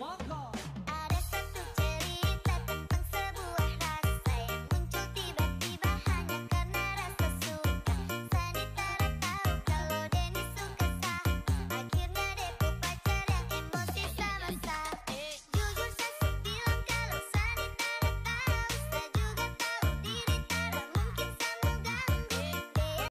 Welcome.